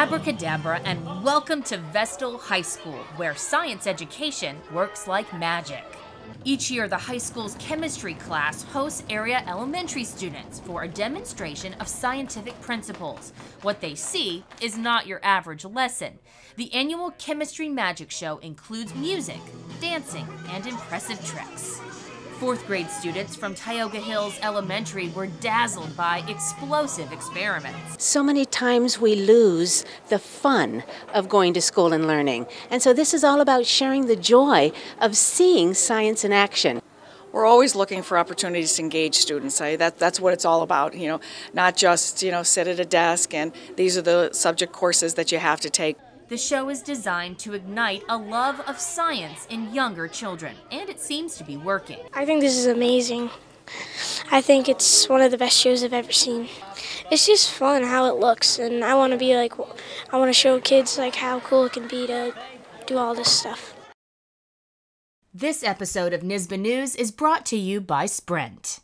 Abracadabra, and welcome to Vestal High School, where science education works like magic. Each year, the high school's chemistry class hosts area elementary students for a demonstration of scientific principles. What they see is not your average lesson. The annual Chemistry Magic Show includes music, dancing, and impressive tricks. Fourth grade students from Tioga Hills Elementary were dazzled by explosive experiments. So many times we lose the fun of going to school and learning. And so this is all about sharing the joy of seeing science in action. We're always looking for opportunities to engage students. I, that, that's what it's all about, you know, not just, you know, sit at a desk and these are the subject courses that you have to take. The show is designed to ignite a love of science in younger children, and it seems to be working. I think this is amazing. I think it's one of the best shows I've ever seen. It's just fun how it looks, and I want to be like, I want to show kids like how cool it can be to do all this stuff. This episode of NYSSBA News is brought to you by Sprint.